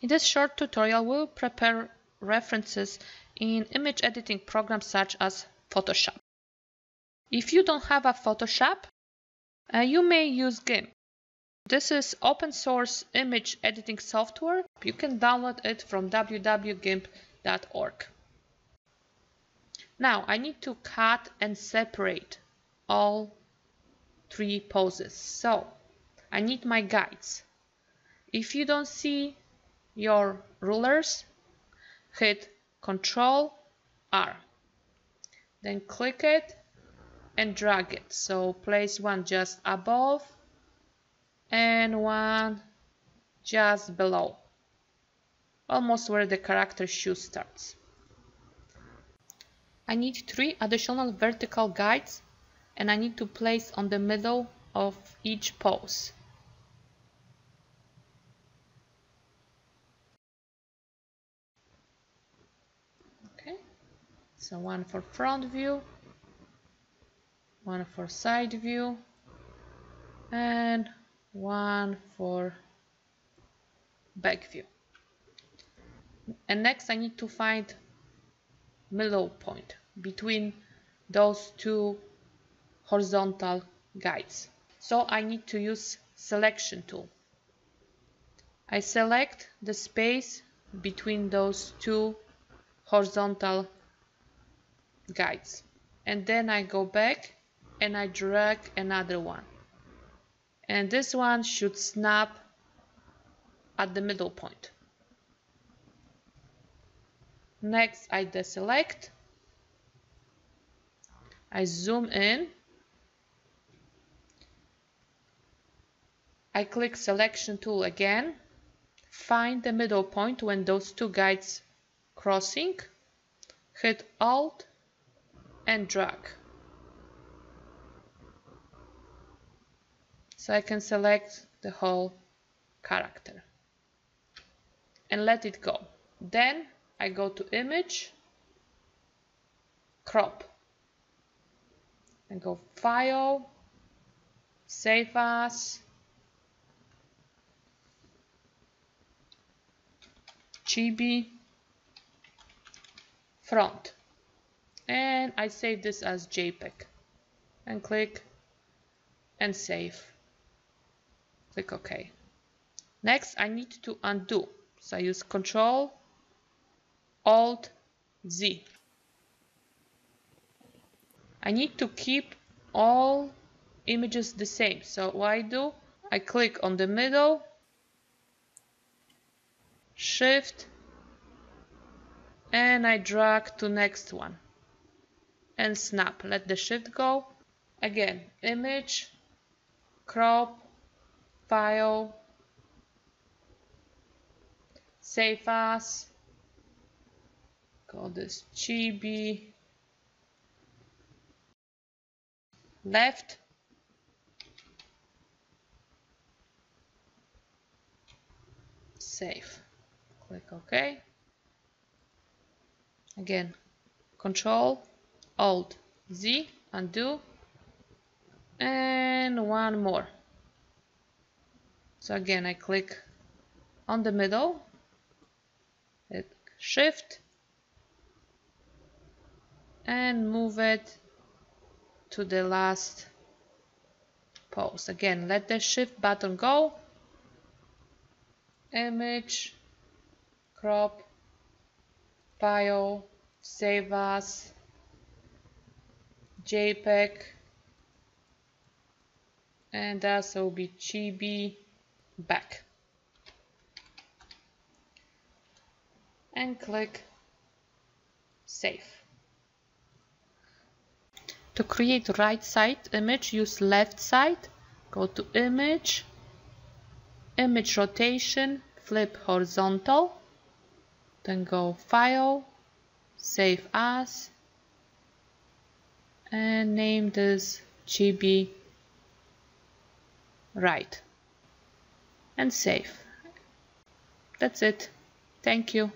In this short tutorial, we'll prepare references in image editing programs such as Photoshop. If you don't have a Photoshop, uh, you may use GIMP. This is open source image editing software. You can download it from www.gimp.org. Now I need to cut and separate all three poses. So I need my guides. If you don't see your rulers, hit Ctrl R. Then click it and drag it. So place one just above and one just below. Almost where the character shoe starts. I need three additional vertical guides and I need to place on the middle of each pose. So one for front view, one for side view, and one for back view. And next I need to find middle point between those two horizontal guides. So I need to use selection tool. I select the space between those two horizontal guides. And then I go back and I drag another one. And this one should snap at the middle point. Next I deselect, I zoom in. I click selection tool again, find the middle point when those two guides crossing, hit Alt and drag. So I can select the whole character and let it go. Then I go to image, crop and go file, save as, chibi front and I save this as JPEG. And click. And save. Click OK. Next I need to undo. So I use control alt Z. I need to keep all images the same. So what I do I click on the middle shift and I drag to next one and snap. Let the shift go. Again image crop file save as call this chibi left save. Click OK. Again, Control, Alt, Z, undo, and one more. So again, I click on the middle, hit Shift, and move it to the last pose. Again, let the Shift button go, image, crop, file, save as, JPEG, and uh, that will be chibi back. And click save. To create right side image, use left side, go to image, image rotation, flip horizontal, then go file save as and name this chibi right and save that's it. Thank you